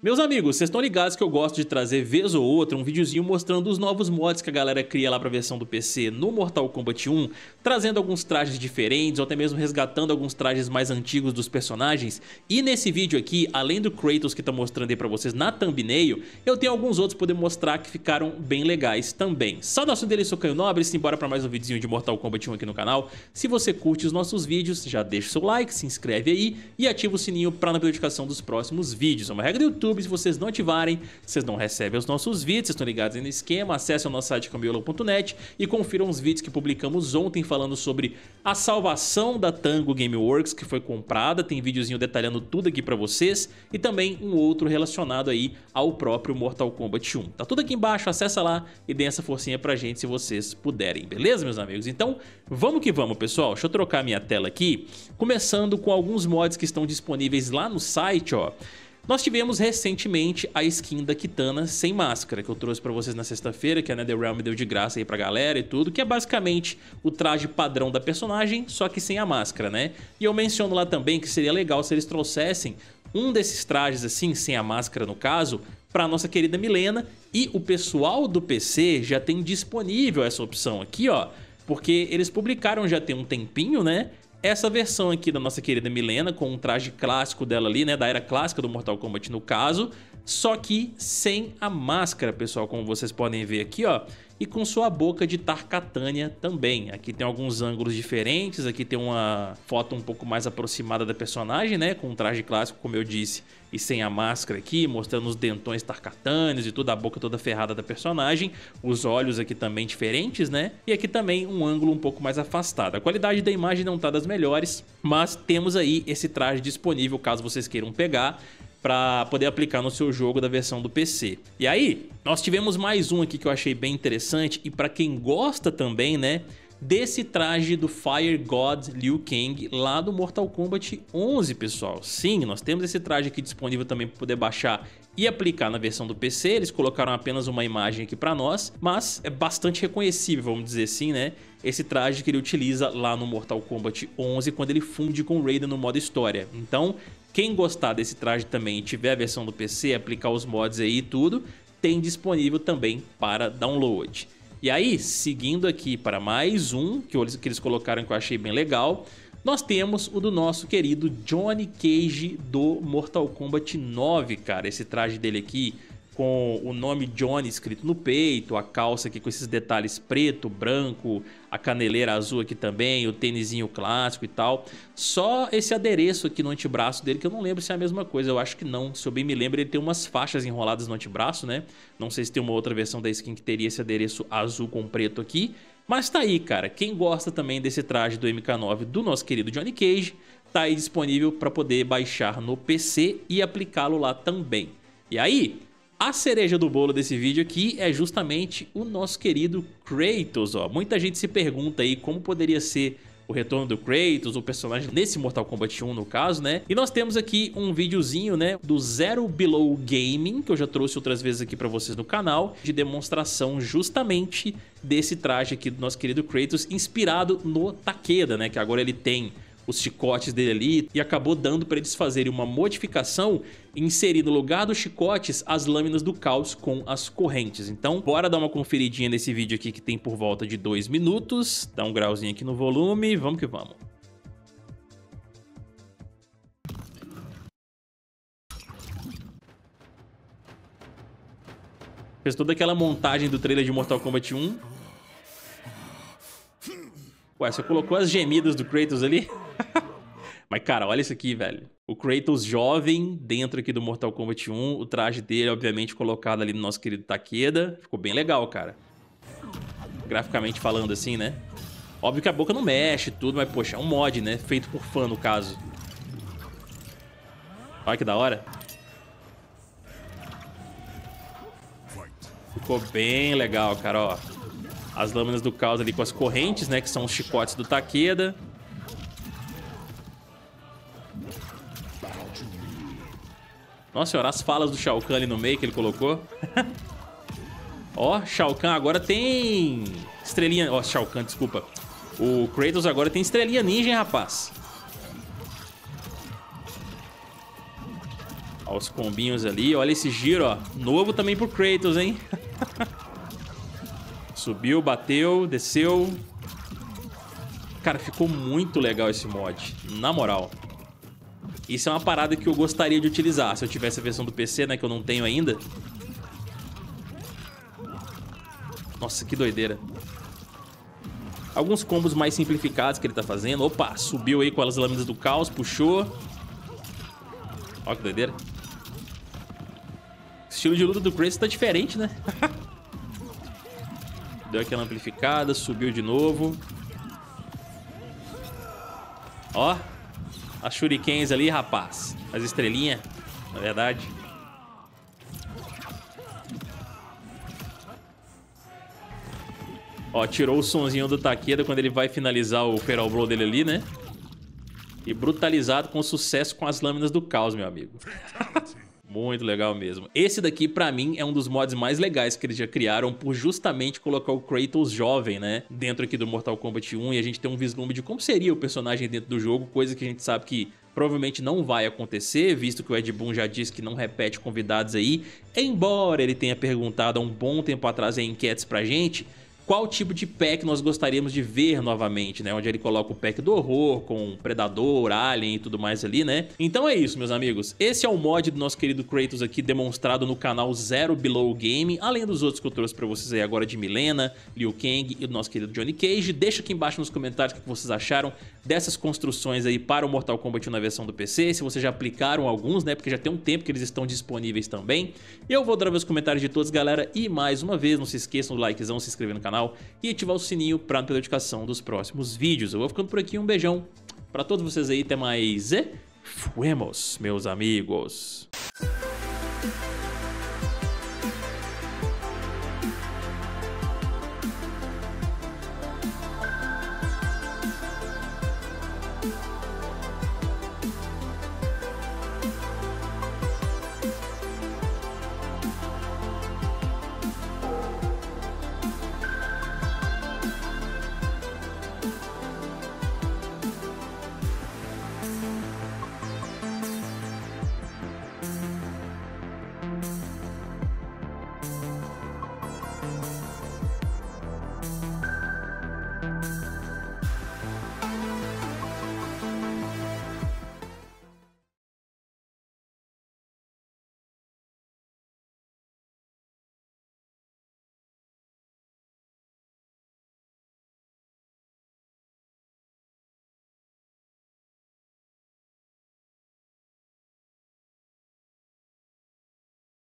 Meus amigos, vocês estão ligados que eu gosto de trazer vez ou outra um videozinho mostrando os novos mods que a galera cria lá pra versão do PC no Mortal Kombat 1, trazendo alguns trajes diferentes ou até mesmo resgatando alguns trajes mais antigos dos personagens. E nesse vídeo aqui, além do Kratos que tá mostrando aí pra vocês na thumbnail, eu tenho alguns outros pra poder mostrar que ficaram bem legais também. Saudações dele, sou Caio Nobre, simbora pra mais um videozinho de Mortal Kombat 1 aqui no canal. Se você curte os nossos vídeos, já deixa o seu like, se inscreve aí e ativa o sininho pra notificação dos próximos vídeos. É uma regra do YouTube YouTube, se vocês não ativarem, vocês não recebem os nossos vídeos, vocês estão ligados aí no esquema, acessem o nosso site cambiolo.net e confiram os vídeos que publicamos ontem falando sobre a salvação da Tango Gameworks que foi comprada, tem videozinho detalhando tudo aqui pra vocês. E também um outro relacionado aí ao próprio Mortal Kombat 1. Tá tudo aqui embaixo, acessa lá e dê essa forcinha pra gente se vocês puderem, beleza meus amigos? Então vamos que vamos pessoal, deixa eu trocar minha tela aqui, começando com alguns mods que estão disponíveis lá no site, ó. Nós tivemos recentemente a skin da Kitana sem máscara, que eu trouxe pra vocês na sexta-feira, que a NetherRealm deu de graça aí pra galera e tudo, que é basicamente o traje padrão da personagem, só que sem a máscara, né? E eu menciono lá também que seria legal se eles trouxessem um desses trajes assim, sem a máscara no caso, para nossa querida Milena, e o pessoal do PC já tem disponível essa opção aqui, ó, porque eles publicaram já tem um tempinho, né? Essa versão aqui da nossa querida Milena, com um traje clássico dela ali, né, da era clássica do Mortal Kombat no caso, só que sem a máscara, pessoal, como vocês podem ver aqui, ó e com sua boca de Tarkatania também. Aqui tem alguns ângulos diferentes, aqui tem uma foto um pouco mais aproximada da personagem, né, com um traje clássico, como eu disse, e sem a máscara aqui, mostrando os dentões Tarkatanians e toda a boca toda ferrada da personagem, os olhos aqui também diferentes, né, e aqui também um ângulo um pouco mais afastado. A qualidade da imagem não tá das melhores, mas temos aí esse traje disponível caso vocês queiram pegar, para poder aplicar no seu jogo da versão do PC. E aí, nós tivemos mais um aqui que eu achei bem interessante e para quem gosta também, né, desse traje do Fire God Liu Kang lá do Mortal Kombat 11, pessoal. Sim, nós temos esse traje aqui disponível também para poder baixar e aplicar na versão do PC. Eles colocaram apenas uma imagem aqui para nós, mas é bastante reconhecível, vamos dizer assim, né? Esse traje que ele utiliza lá no Mortal Kombat 11 quando ele funde com Raiden no modo história. Então, quem gostar desse traje também e tiver a versão do PC, aplicar os mods aí e tudo, tem disponível também para download. E aí, seguindo aqui para mais um que eles colocaram que eu achei bem legal, nós temos o do nosso querido Johnny Cage do Mortal Kombat 9, cara. Esse traje dele aqui com o nome Johnny escrito no peito, a calça aqui com esses detalhes preto, branco, a caneleira azul aqui também, o tênisinho clássico e tal. Só esse adereço aqui no antebraço dele, que eu não lembro se é a mesma coisa, eu acho que não. Se eu bem me lembro, ele tem umas faixas enroladas no antebraço, né? Não sei se tem uma outra versão da skin que teria esse adereço azul com preto aqui. Mas tá aí, cara. Quem gosta também desse traje do MK9 do nosso querido Johnny Cage, tá aí disponível para poder baixar no PC e aplicá-lo lá também. E aí, a cereja do bolo desse vídeo aqui é justamente o nosso querido Kratos, ó. Muita gente se pergunta aí como poderia ser o retorno do Kratos, o personagem nesse Mortal Kombat 1 no caso, né? E nós temos aqui um videozinho, né, do Zero Below Gaming, que eu já trouxe outras vezes aqui pra vocês no canal, de demonstração justamente desse traje aqui do nosso querido Kratos, inspirado no Takeda, né, que agora ele tem os chicotes dele ali e acabou dando para eles fazerem uma modificação e inserir no lugar dos chicotes as lâminas do caos com as correntes. Então, bora dar uma conferidinha nesse vídeo aqui que tem por volta de 2 minutos. Dá um grauzinho aqui no volume, vamos que vamos. Fez toda aquela montagem do trailer de Mortal Kombat 1. Ué, você colocou as gemidas do Kratos ali? Mas, cara, olha isso aqui, velho. O Kratos jovem dentro aqui do Mortal Kombat 1. O traje dele, obviamente, colocado ali no nosso querido Takeda. Ficou bem legal, cara. Graficamente falando assim, né? Óbvio que a boca não mexe tudo, mas, poxa, é um mod, né? Feito por fã, no caso. Olha que da hora. Ficou bem legal, cara, ó. As lâminas do caos ali com as correntes, né? Que são os chicotes do Takeda. Nossa senhora, as falas do Shao Kahn ali no meio que ele colocou. Ó, Shao Kahn agora tem estrelinha... Ó, Shao Kahn, desculpa. O Kratos agora tem estrelinha ninja, hein, rapaz? Ó, os combinhos ali. Olha esse giro, ó. Novo também pro Kratos, hein? Subiu, bateu, desceu. Cara, ficou muito legal esse mod. Na moral. Isso é uma parada que eu gostaria de utilizar. Se eu tivesse a versão do PC, né? Que eu não tenho ainda. Nossa, que doideira. Alguns combos mais simplificados que ele tá fazendo. Opa, subiu aí com as lâminas do caos, puxou. Olha que doideira. O estilo de luta do Kratos tá diferente, né? Deu aquela amplificada, subiu de novo. Ó, as shurikens ali, rapaz. As estrelinhas, na verdade. Ó, tirou o sonzinho do Takeda quando ele vai finalizar o Feral Blow dele ali, né? E brutalizado com sucesso com as lâminas do caos, meu amigo. Muito legal mesmo. Esse daqui, pra mim, é um dos mods mais legais que eles já criaram por justamente colocar o Kratos jovem, né? Dentro aqui do Mortal Kombat 1 e a gente tem um vislumbre de como seria o personagem dentro do jogo, coisa que a gente sabe que provavelmente não vai acontecer, visto que o Ed Boon já disse que não repete convidados aí, embora ele tenha perguntado há um bom tempo atrás em enquetes pra gente, qual tipo de pack nós gostaríamos de ver novamente, né? Onde ele coloca o pack do horror, com Predador, Alien e tudo mais ali, né? Então é isso, meus amigos. Esse é o mod do nosso querido Kratos aqui, demonstrado no canal Zero Below Game, além dos outros que eu trouxe pra vocês aí agora de Milena, Liu Kang e do nosso querido Johnny Cage. Deixa aqui embaixo nos comentários o que vocês acharam dessas construções aí para o Mortal Kombat na versão do PC, se vocês já aplicaram alguns, né? Porque já tem um tempo que eles estão disponíveis também. Eu vou dar os comentários de todos, galera, e mais uma vez, não se esqueçam do likezão, se inscrever no canal, canal e ativar o sininho para notificação dos próximos vídeos. Eu vou ficando por aqui, um beijão para todos vocês aí, até mais e fuemos, meus amigos!